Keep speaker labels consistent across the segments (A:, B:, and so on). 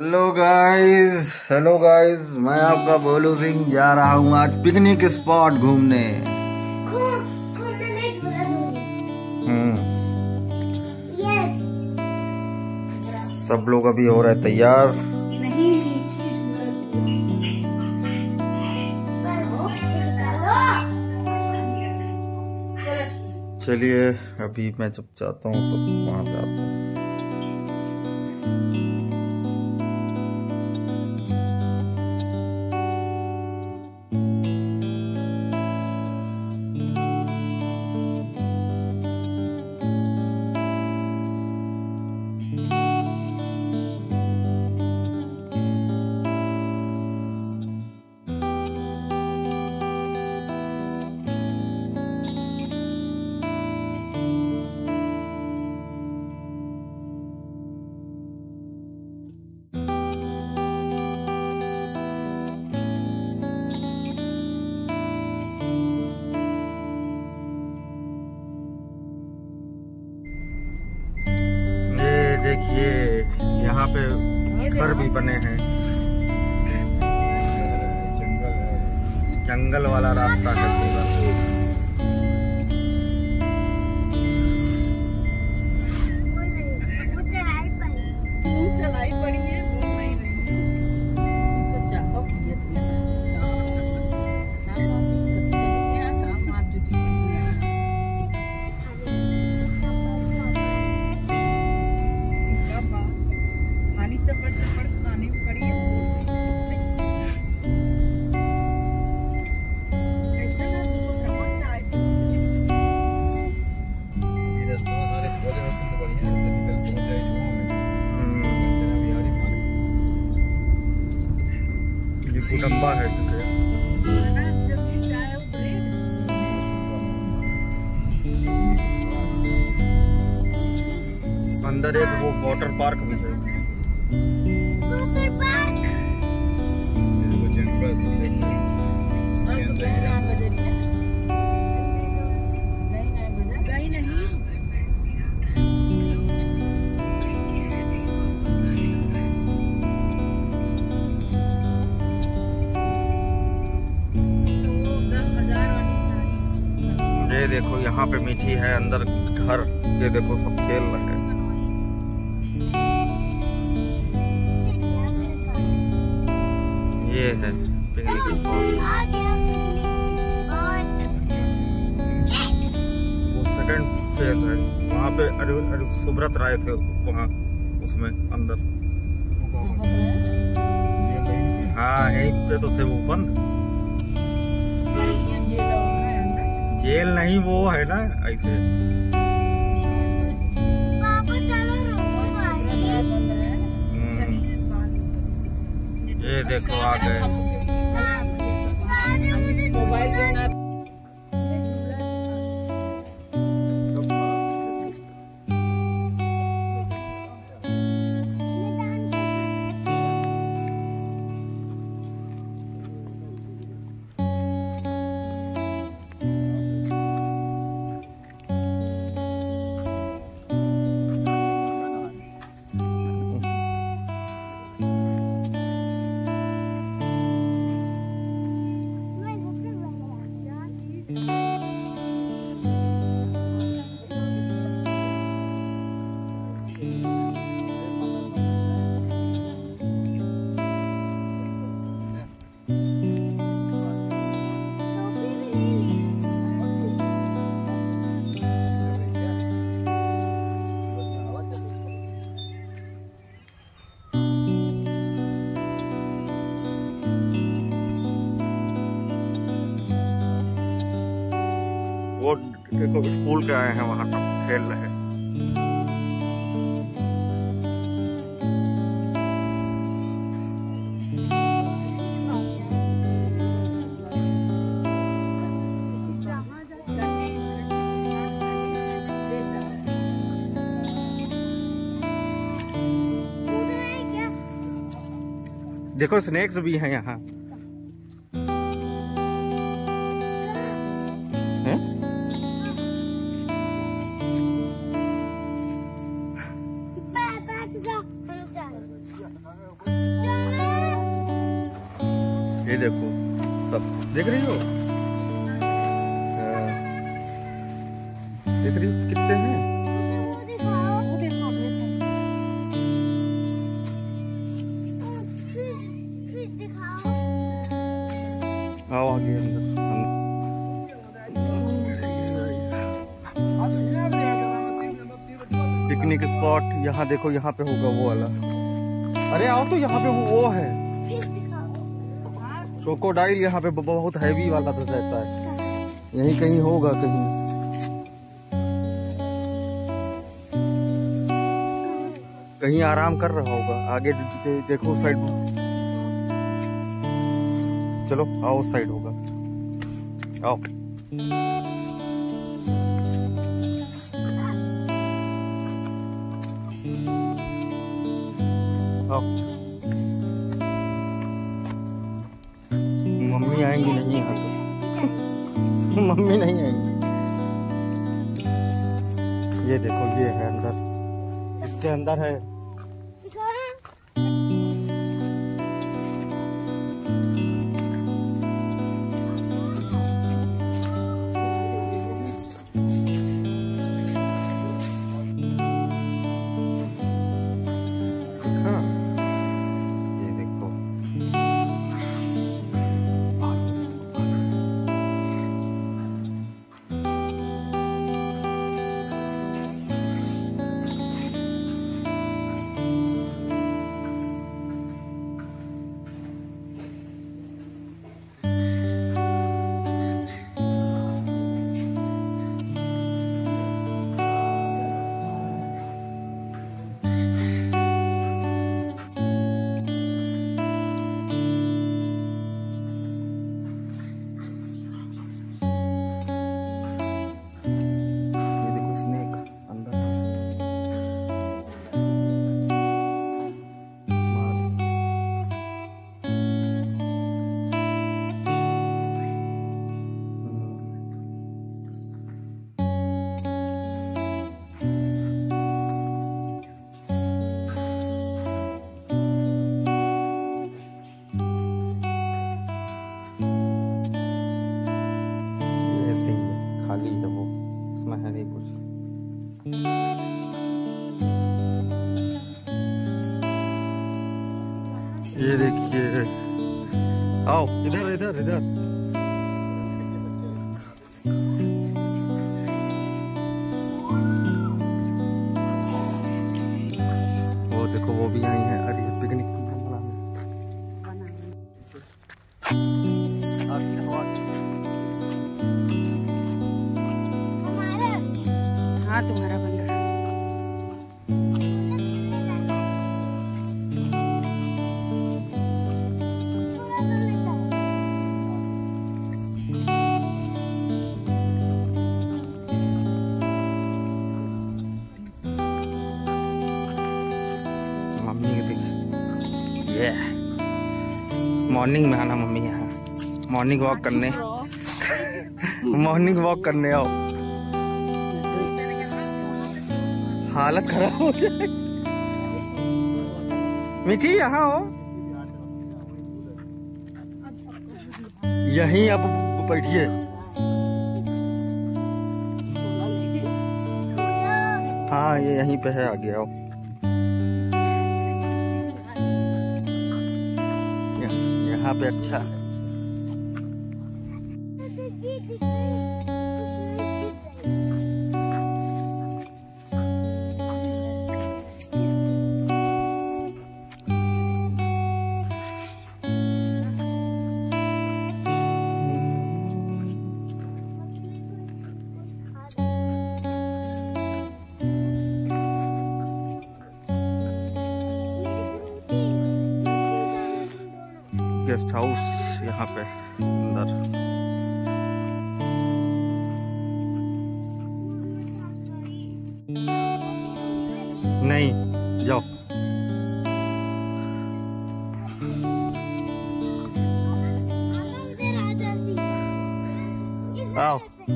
A: Hello guys hello guys मैं आपका बोलू सिंह जा रहा हूँ आज पिकनिक स्पॉट घूमने। हम्म। सब लोग अभी हो रहे तैयार। चलिए, अभी मैं जब जाता हूँ तो वहाँ से आता हूँ। भी बने हैं। अंदर एक वो वाटर पार्क भी है। ये देखो यहाँ पे मीठी है अंदर घर। ये देखो सब खेल रहे हैं। ये है। पिकनिक स्पॉट वो सेकंड फ़ेज़ है। वहाँ पे अरे अरे सुब्रत राय थे वहाँ उसमें अंदर। हाँ यहीं पे तो थे वो बंद। जेल नहीं वो है ना ऐसे। ये देखो आ गए। स्कूल के आए हैं वहाँ तक खेल रहे हैं। देखो स्नैक्स भी हैं यहाँ। देख रही हो? हाँ। देख रही हो कितने हैं? आओ आगे अंदर। पिकनिक स्पॉट यहाँ देखो यहाँ पे होगा वो वाला। अरे आओ तो यहाँ पे वो, वो है। क्रोकोडाइल यहाँ पे बहुत हैवी वाला रहता है। यहीं कहीं होगा कहीं। कहीं आराम कर रहा होगा। आगे दे, देखो साइड चलो आओ साइड होगा। आओ। आओ। आएँगी, नहीं यहाँ पे मम्मी नहीं आएँगी। ये देखो, ये है अंदर। इसके अंदर है वो उसमें है नहीं कुछ। ये देखिए। आओ इधर इधर इधर। मॉर्निंग में आना मम्मी यहाँ। मॉर्निंग वॉक करने। मॉर्निंग वॉक करने आओ। हालत खराब हो जाए। मीठी यहाँ हो। यहीं आप बैठिए। हाँ ये यहीं पे है आगे आओ। यहाँ पे अच्छा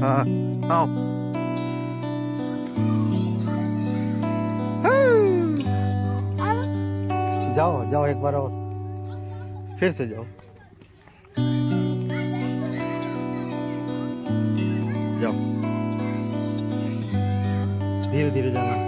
A: आओ oh. जाओ जाओ एक बार और। फिर से जाओ।
B: जाओ। धीरे धीरे जाना।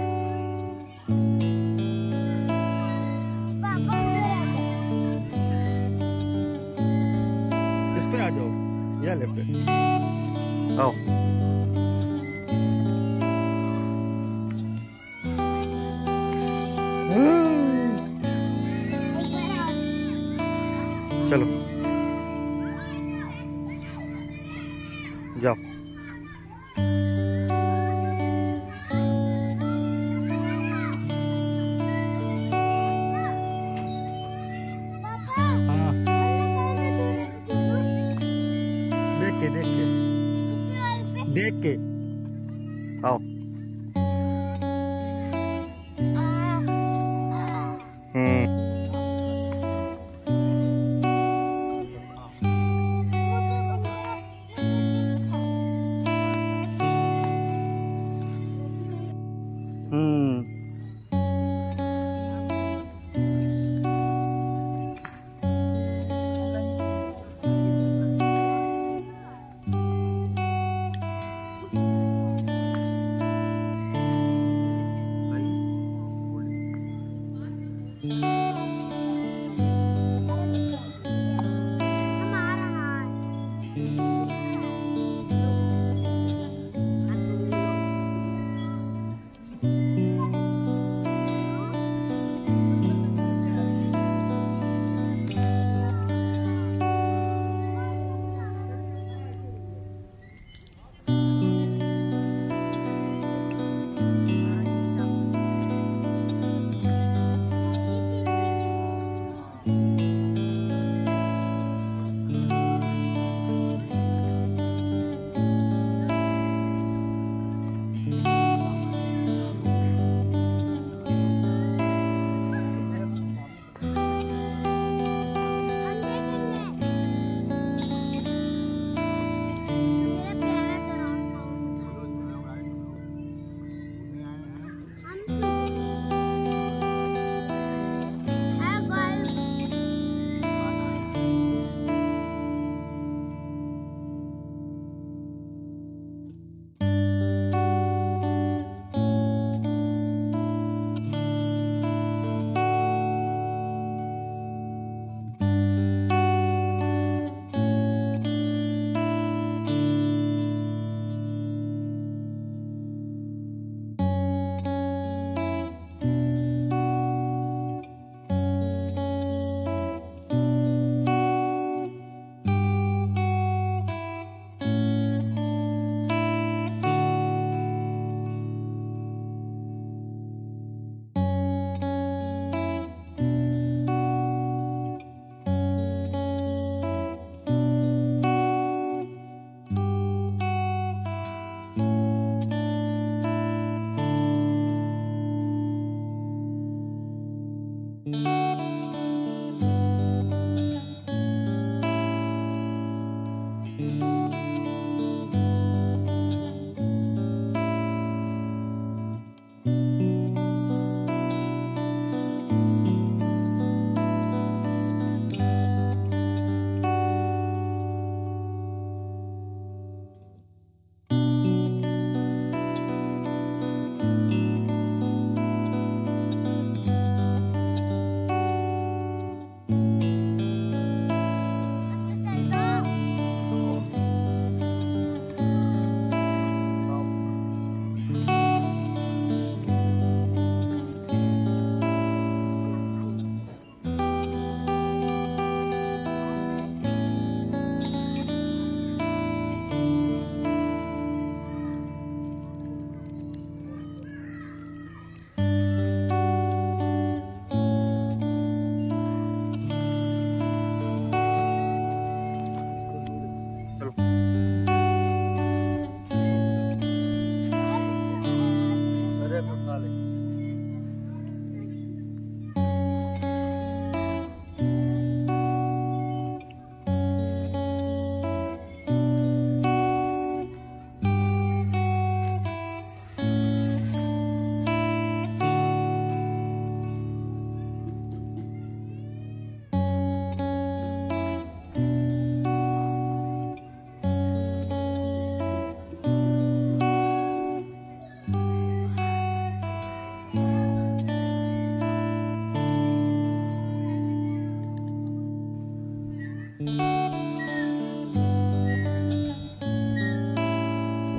B: चलो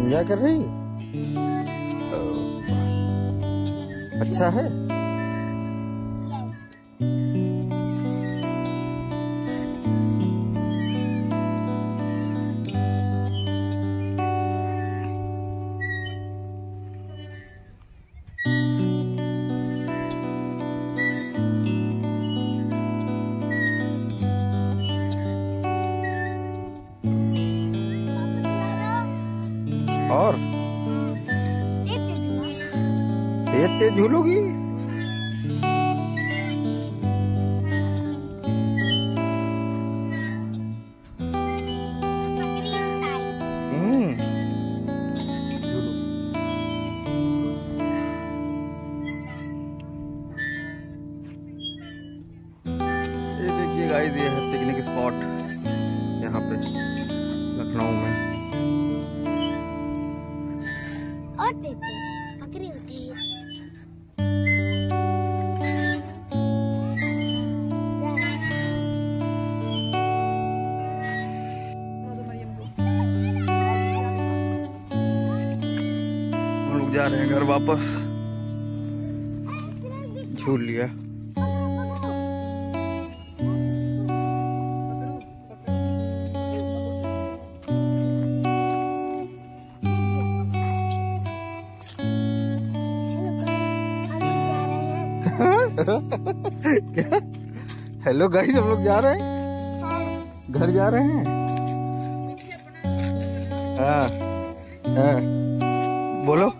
B: एंजॉय कर रही? ओ, अच्छा है। झूलोगी रहे हैं घर वापस। झूल लिया। क्या? हेलो गाइस हम लोग जा रहे हैं? घर जा रहे हैं? हाँ हाँ। बोलो।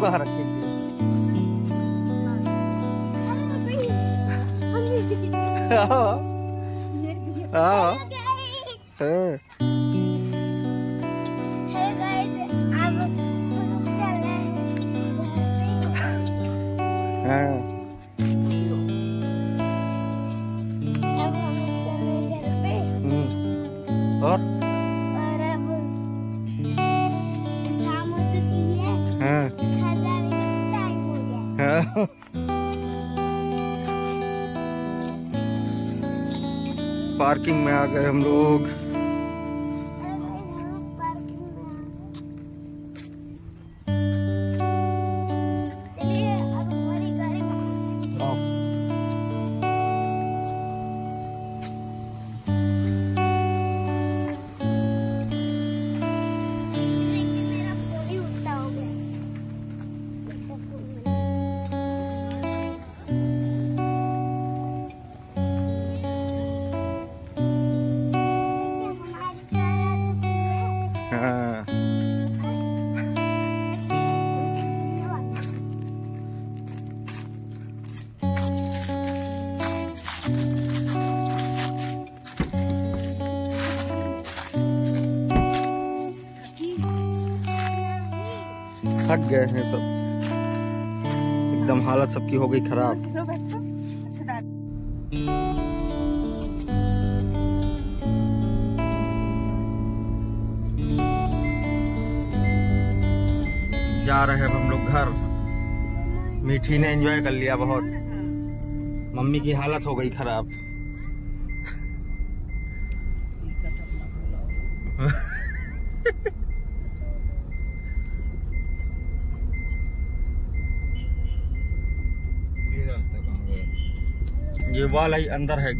B: कहाँ रखेंगे? हाँ। हाँ। हाँ। हाँ। हाँ पार्किंग में आ गए हम लोग। थक गए हैं सब एकदम हालत सबकी हो गई खराब। जा रहे हैं हम लोग घर। मीठी ने एंजॉय कर लिया बहुत। मम्मी की हालत हो गई खराब।
C: ये रास्ता कहाँ गया
B: ये वाला ही अंदर है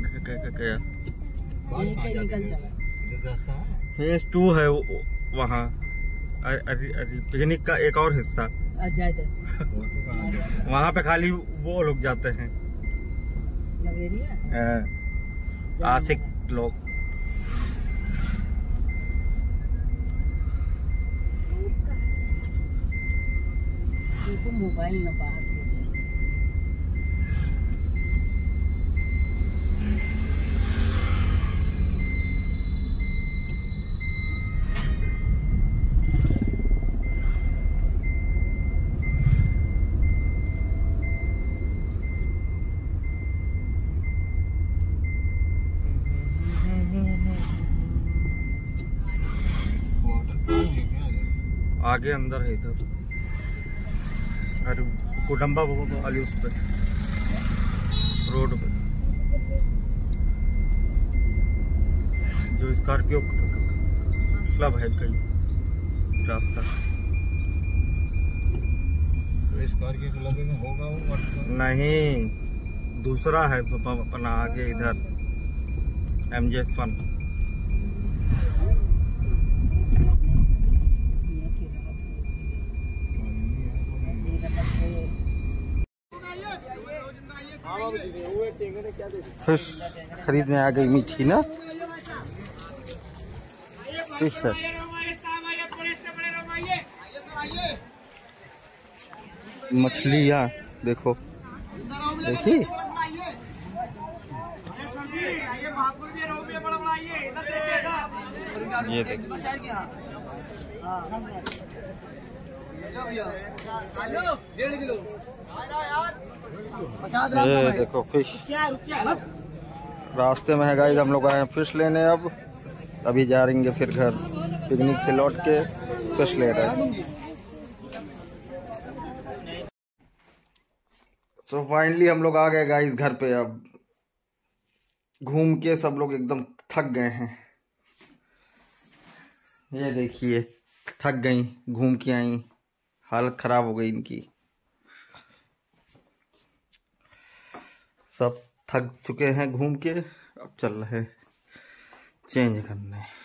B: फ़ेज़ टू है वहाँ। अरे अरे अरे पिकनिक का एक और हिस्सा।
C: तो।
B: वहाँ पे खाली वो लोग जाते हैं। हाँ, आशिक लोग।
D: मोबाइल न बाहर हो जाए
A: आगे अंदर है इधर। अरे कोडम्बा वाली उस पे। रोड पे। जो स्कॉर्पियो क्लब है कहीं। रास्ता।
D: तो इस क्लब में होगा वो
A: नहीं। दूसरा है अपना आगे इधर। एम जे फन फ़िश खरीदने आ गई मीठी ना? फ़िश है। मछलियाँ देखो। देखी? ये ये देखो फ़िश रास्ते में है गाइस हम लोग आए हैं फ़िश लेने अब। अभी जा रहेंगे फिर घर पिकनिक से लौट के फ़िश ले रहे हैं। तो फाइनली हम लोग आ गए गाइस घर पे अब। घूम के सब लोग एकदम थक गए हैं। ये देखिए थक गई घूम के आई। हालत खराब हो गई इनकी। सब थक चुके हैं घूम के, अब चल रहे चेंज करने।